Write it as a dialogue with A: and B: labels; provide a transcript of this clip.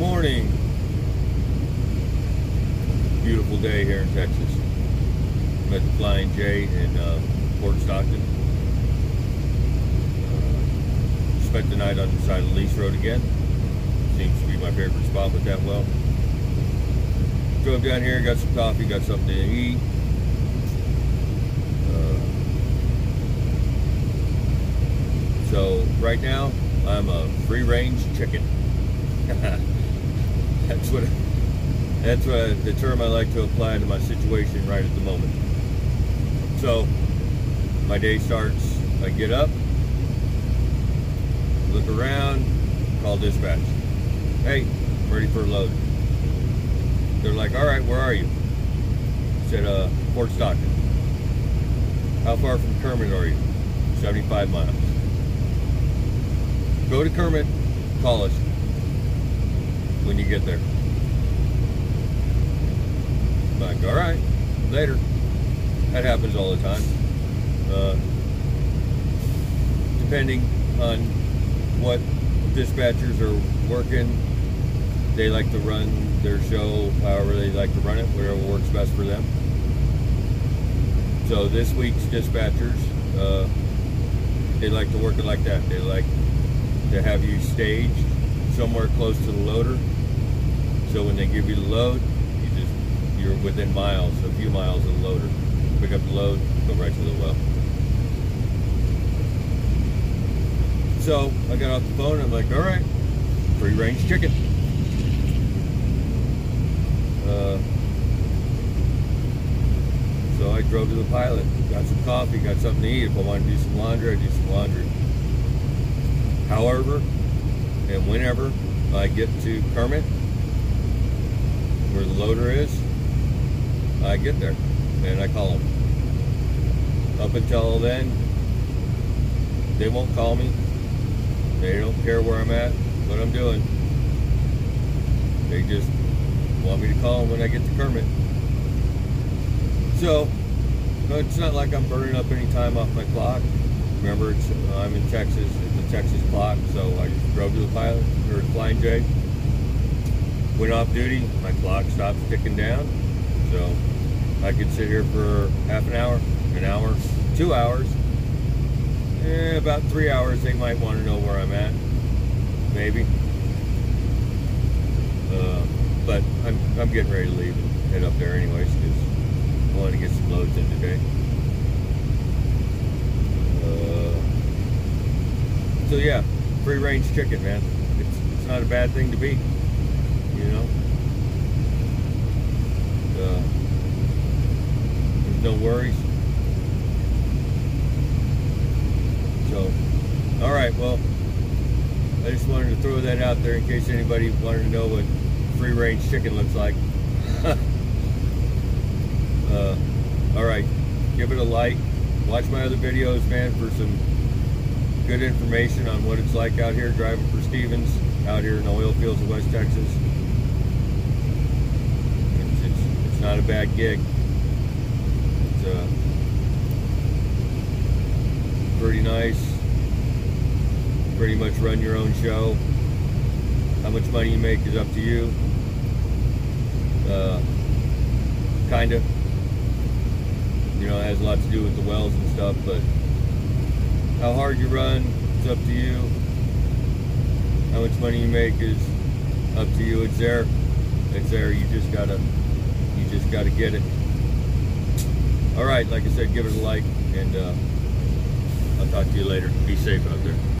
A: morning. Beautiful day here in Texas. I'm the Flying J in uh, Stockton. Uh, spent the night on the side of Lease Road again. Seems to be my favorite spot with that well. Drove down here, got some coffee, got something to eat. Uh, so right now, I'm a free-range chicken. that's what that's what the term I like to apply to my situation right at the moment. So my day starts. I get up, look around, call dispatch. Hey, I'm ready for a load. They're like, all right, where are you? I said, uh, Fort Stockton. How far from Kermit are you? 75 miles. Go to Kermit, call us when you get there. Like, all right, later. That happens all the time. Uh, depending on what dispatchers are working, they like to run their show however they like to run it, whatever works best for them. So this week's dispatchers, uh, they like to work it like that. They like to have you staged somewhere close to the loader. So when they give you the load, you just you're within miles, a few miles of the loader. Pick up the load, go right to the well. So I got off the phone. I'm like, all right, free range chicken. Uh, so I drove to the pilot, got some coffee, got something to eat. If I want to do some laundry, I do some laundry. However, and whenever I get to Kermit, where the loader is, I get there and I call them. Up until then, they won't call me. They don't care where I'm at, what I'm doing. They just want me to call them when I get to Kermit. So, it's not like I'm burning up any time off my clock. Remember, I'm in Texas. It's a Texas clock, so I just drove to the pilot or the Flying J. Went off duty. My clock stopped ticking down, so I could sit here for half an hour, an hour, two hours. Eh, about three hours. They might want to know where I'm at, maybe. Uh, but I'm I'm getting ready to leave and head up there anyways because I want to get some loads in today. So yeah, free range chicken, man. It's it's not a bad thing to be. You know. Uh, no worries. So, all right. Well, I just wanted to throw that out there in case anybody wanted to know what free range chicken looks like. uh, all right. Give it a like. Watch my other videos, man, for some good information on what it's like out here driving for Stevens out here in the oil fields of West Texas. It's, it's, it's not a bad gig. It's uh, pretty nice. Pretty much run your own show. How much money you make is up to you. Uh, kind of. You know, it has a lot to do with the wells and stuff, but how hard you run, it's up to you. How much money you make is up to you. It's there. It's there. You just gotta just gotta get it. Alright, like I said, give it a like and uh, I'll talk to you later. Be safe out there.